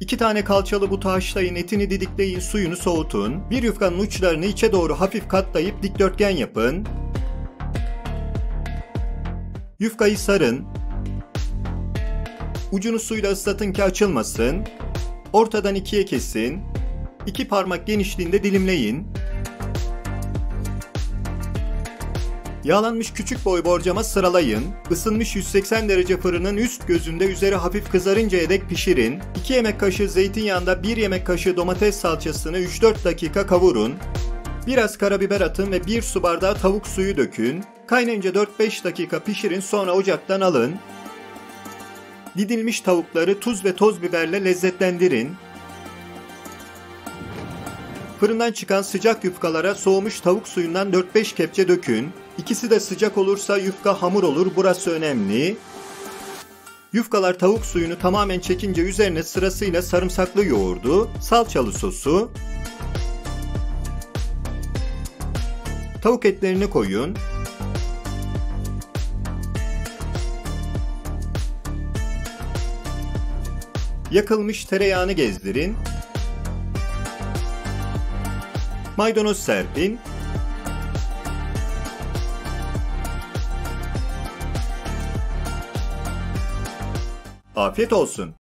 2 tane kalçalı butu haşlayın, etini didikleyin, suyunu soğutun. Bir yufkanın uçlarını içe doğru hafif katlayıp dikdörtgen yapın. Yufkayı sarın. Ucunu suyla ıslatın ki açılmasın. Ortadan ikiye kesin. İki parmak genişliğinde dilimleyin. Yağlanmış küçük boy borcama sıralayın. Isınmış 180 derece fırının üst gözünde üzeri hafif kızarıncaya dek pişirin. 2 yemek kaşığı zeytinyağında 1 yemek kaşığı domates salçasını 3-4 dakika kavurun. Biraz karabiber atın ve 1 su bardağı tavuk suyu dökün. Kaynayınca 4-5 dakika pişirin sonra ocaktan alın. Didilmiş tavukları tuz ve toz biberle lezzetlendirin. Fırından çıkan sıcak yufkalara soğumuş tavuk suyundan 4-5 kepçe dökün. İkisi de sıcak olursa yufka hamur olur, burası önemli. Yufkalar tavuk suyunu tamamen çekince üzerine sırasıyla sarımsaklı yoğurdu, salçalı sosu, tavuk etlerini koyun. Yakılmış tereyağını gezdirin. Maydanoz serpin. Afiyet olsun.